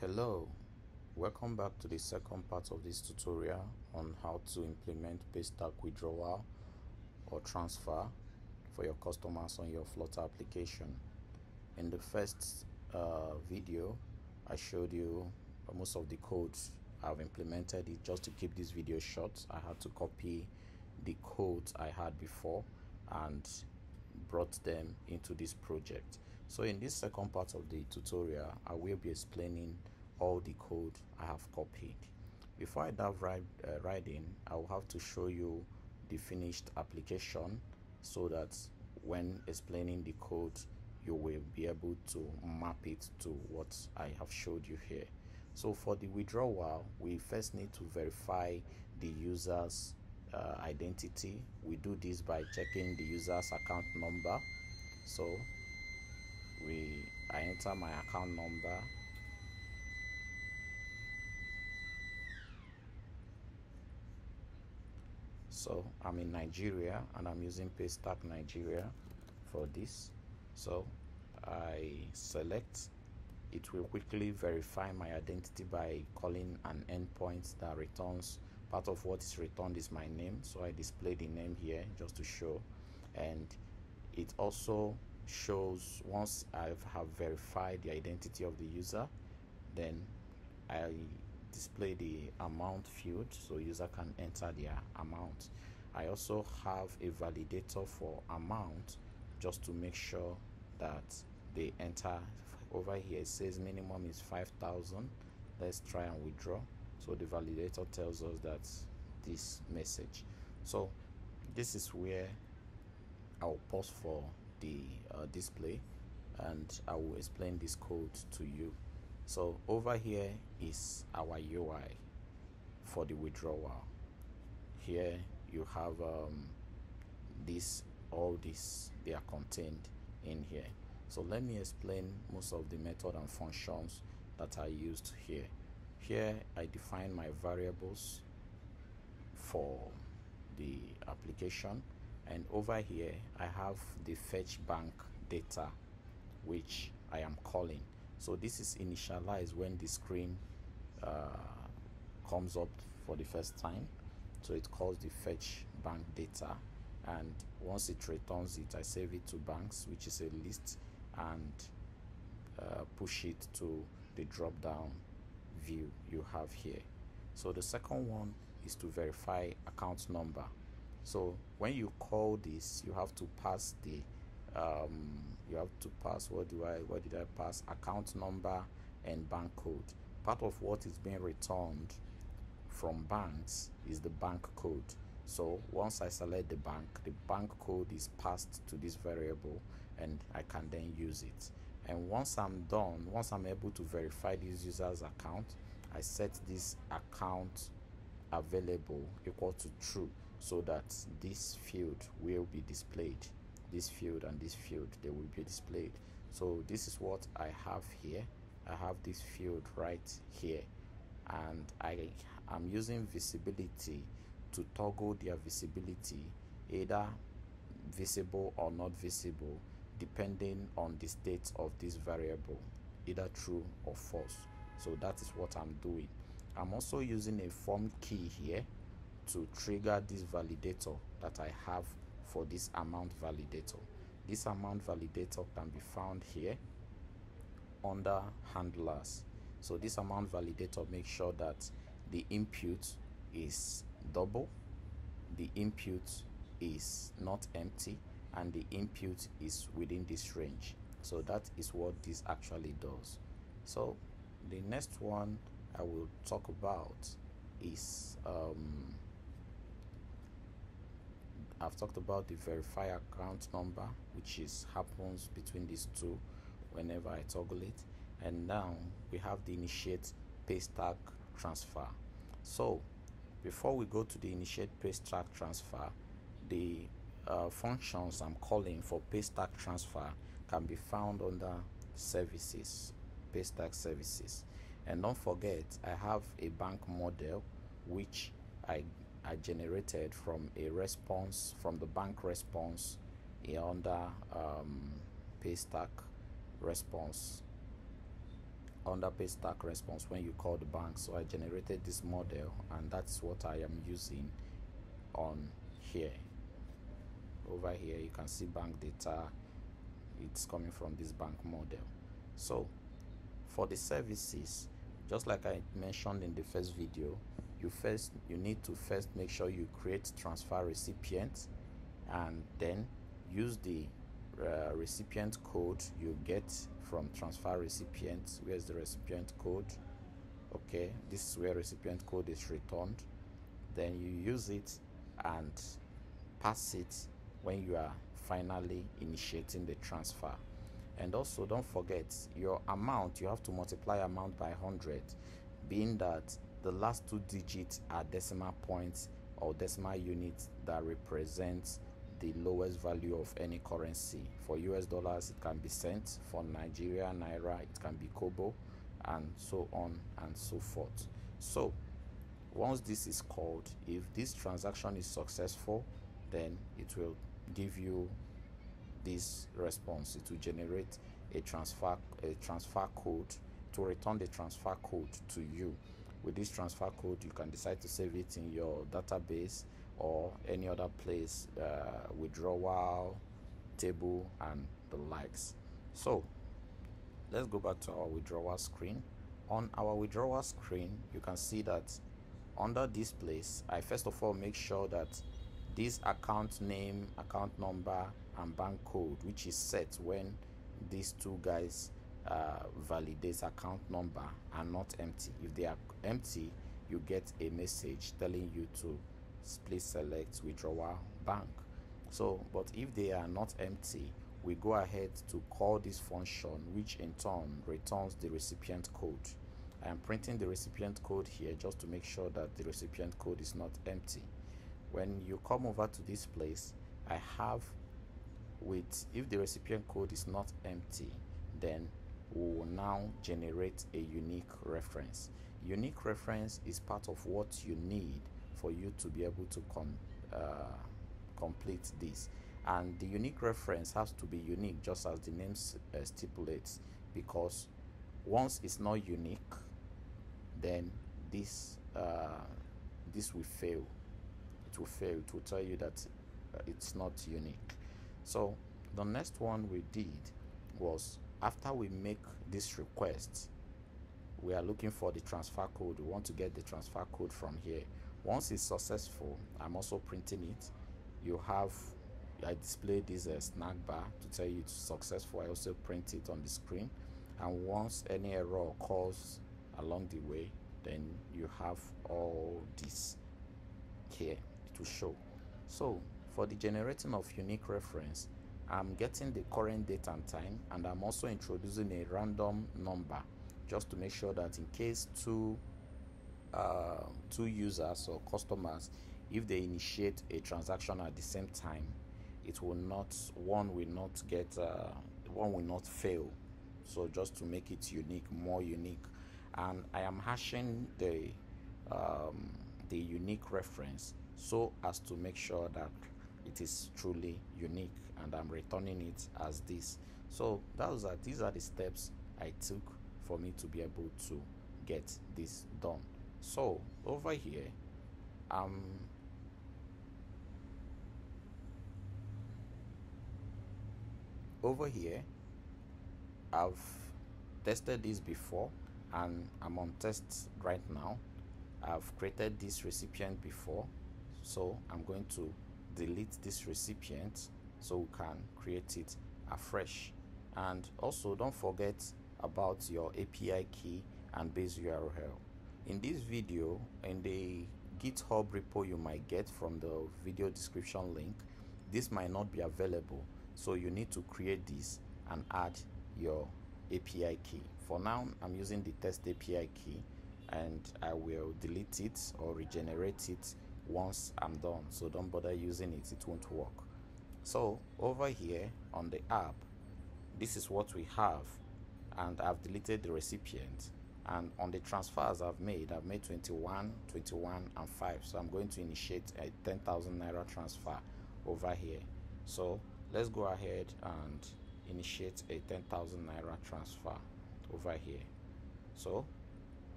Hello, welcome back to the second part of this tutorial on how to implement Paystack withdrawal or transfer for your customers on your Flutter application. In the first uh, video, I showed you most of the codes I've implemented it just to keep this video short. I had to copy the codes I had before and brought them into this project. So in this second part of the tutorial, I will be explaining all the code I have copied. Before I dive right, uh, right in, I will have to show you the finished application so that when explaining the code, you will be able to map it to what I have showed you here. So for the withdrawal, we first need to verify the user's uh, identity. We do this by checking the user's account number. So we I enter my account number so I'm in Nigeria and I'm using Paystack Nigeria for this. So I select. It will quickly verify my identity by calling an endpoint that returns part of what is returned is my name. So I display the name here just to show. And it also shows once I have verified the identity of the user then I display the amount field so user can enter their amount. I also have a validator for amount just to make sure that they enter. Over here it says minimum is 5000 let's try and withdraw. So the validator tells us that this message. So this is where I'll pause for the uh, display and I will explain this code to you so over here is our UI for the withdrawal. Here you have um, this all this they are contained in here. So let me explain most of the method and functions that are used here. Here I define my variables for the application. And over here I have the fetch bank data which I am calling so this is initialized when the screen uh, comes up for the first time. So it calls the fetch bank data. And once it returns it I save it to banks which is a list and uh, push it to the drop down view you have here. So the second one is to verify account number. So when you call this you have to pass the um, you have to pass what do I what did I pass? Account number and bank code. Part of what is being returned from banks is the bank code. So once I select the bank the bank code is passed to this variable and I can then use it. And once I'm done once I'm able to verify this user's account I set this account available equal to true so that this field will be displayed this field and this field they will be displayed. So this is what I have here. I have this field right here. And I am using visibility to toggle their visibility either visible or not visible depending on the state of this variable either true or false. So that is what I'm doing. I'm also using a form key here to trigger this validator that I have for this amount validator. This amount validator can be found here under handlers. So this amount validator makes sure that the input is double the input is not empty and the input is within this range. So that is what this actually does. So the next one I will talk about is um, I've talked about the verify account number which is happens between these two whenever I toggle it. And now we have the initiate paystack transfer. So before we go to the initiate paystack transfer the uh, functions I'm calling for paystack transfer can be found under services paystack services. And don't forget I have a bank model which I, I generated from a response from the bank response under um, paystack response under Paystack response when you call the bank. So I generated this model and that's what I am using on here. Over here you can see bank data. It's coming from this bank model. So for the services just like I mentioned in the first video you first you need to first make sure you create transfer recipient and then use the uh, recipient code you get from transfer recipient where's the recipient code? Okay this is where recipient code is returned. Then you use it and pass it when you are finally initiating the transfer. And also don't forget your amount you have to multiply amount by 100 being that the last two digits are decimal points or decimal units that represents the lowest value of any currency. For us dollars it can be cent for nigeria naira it can be kobo and so on and so forth. So once this is called if this transaction is successful then it will give you this response. It will generate a transfer a transfer code to return the transfer code to you with this transfer code you can decide to save it in your database or any other place uh, withdrawal table and the likes. So let's go back to our withdrawal screen. On our withdrawal screen you can see that under this place i first of all make sure that this account name account number and bank code which is set when these two guys uh, validate account number are not empty. If they are empty you get a message telling you to please select withdrawal bank. So but if they are not empty we go ahead to call this function which in turn returns the recipient code. I am printing the recipient code here just to make sure that the recipient code is not empty. When you come over to this place I have with if the recipient code is not empty then we will now generate a unique reference. Unique reference is part of what you need for you to be able to com uh, complete this. And the unique reference has to be unique just as the name uh, stipulates because once it's not unique then this uh, this will fail. It will fail. It will tell you that uh, it's not unique. So the next one we did was after we make this request we are looking for the transfer code. We want to get the transfer code from here. Once it's successful i'm also printing it. You have i display this uh, snack bar to tell you it's successful. I also print it on the screen. And once any error occurs along the way then you have all this here to show. So for the generating of unique reference i'm getting the current date and time and i'm also introducing a random number just to make sure that in case two uh, two users or customers if they initiate a transaction at the same time it will not one will not get uh, one will not fail. So just to make it unique more unique. And i am hashing the um, the unique reference so as to make sure that it is truly unique and i'm returning it as this. So those are these are the steps i took for me to be able to get this done. So over here um over here I've tested this before and I'm on test right now. I've created this recipient before so I'm going to delete this recipient so we can create it afresh. And also don't forget about your API key and base URL in this video in the github repo you might get from the video description link this might not be available. So you need to create this and add your API key. For now I'm using the test API key and I will delete it or regenerate it once I'm done so don't bother using it it won't work. So over here on the app this is what we have and I've deleted the recipient. And on the transfers I've made I've made 21 21 and 5 so I'm going to initiate a 10,000 naira transfer over here. So let's go ahead and initiate a 10,000 naira transfer over here. So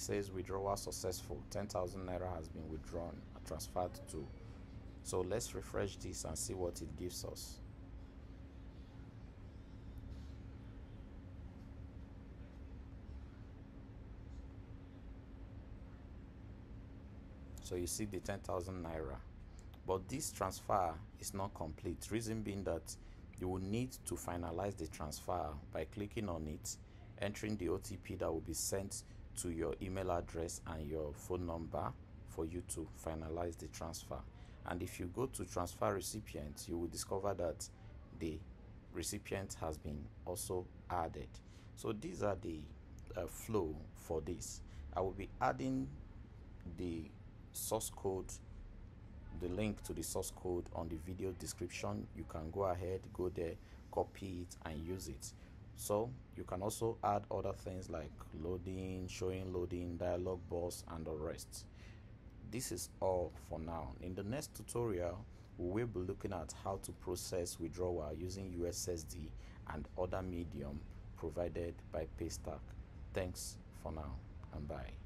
says withdrawal successful 10,000 naira has been withdrawn transferred to. So let's refresh this and see what it gives us. So you see the 10,000 naira. But this transfer is not complete. Reason being that you will need to finalize the transfer by clicking on it entering the OTP that will be sent to your email address and your phone number for you to finalize the transfer. And if you go to transfer recipient you will discover that the recipient has been also added. So these are the uh, flow for this. I will be adding the source code the link to the source code on the video description. You can go ahead go there copy it and use it so you can also add other things like loading showing loading dialog box and the rest. This is all for now. In the next tutorial we will be looking at how to process withdrawal using ussd and other medium provided by paystack. Thanks for now and bye